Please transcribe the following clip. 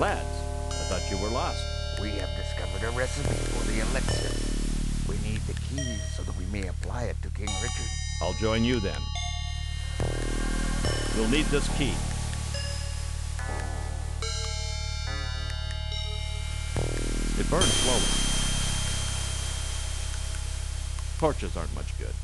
Lads, I thought you were lost. We have discovered a recipe for the elixir. We need the keys so that we may apply it to King Richard. I'll join you then. You'll need this key. It burns slowly. Torches aren't much good.